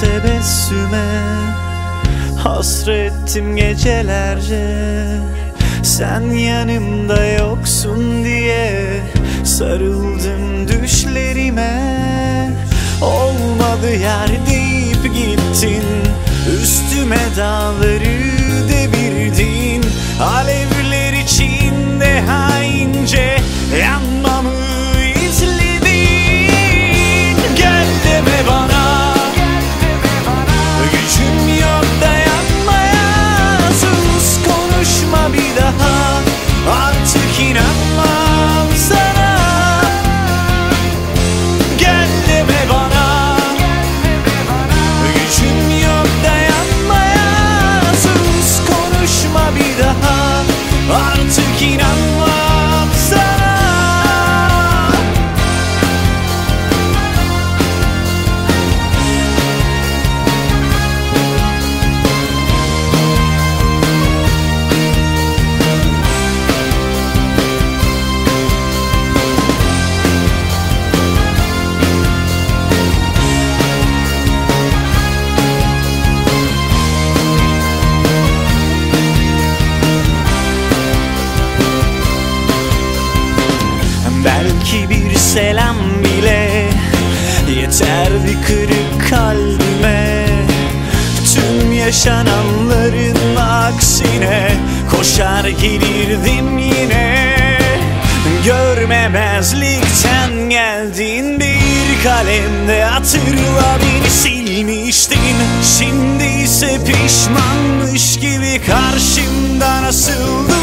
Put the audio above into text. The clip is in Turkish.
tebessüme. Hasrettim gecelerce. Sen yanımda yoksun diye Sarıldım düşlerime. Olmadı yer deyip gittin. Üstüme dağları selam bile Yeterdi kırık kalbime. Tüm yaşananların aksine Koşar gelirdim yine. Görmemezlikten geldin bir kalemde Hatırla beni silmiştin. Şimdi ise pişmanmış gibi karşımda nasıl durar